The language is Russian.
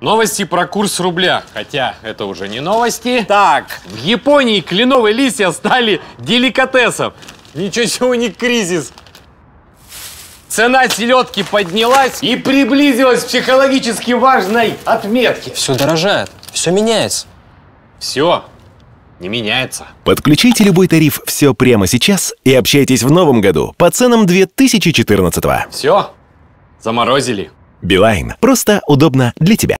Новости про курс рубля. Хотя это уже не новости. Так, В Японии кленовые листья стали деликатесом. Ничего себе у них кризис. Цена селедки поднялась и приблизилась к психологически важной отметке. все дорожает, все меняется. Все не меняется. Подключите любой тариф «Все прямо сейчас» и общайтесь в новом году по ценам 2014 Все заморозили. Билайн. Просто удобно для тебя.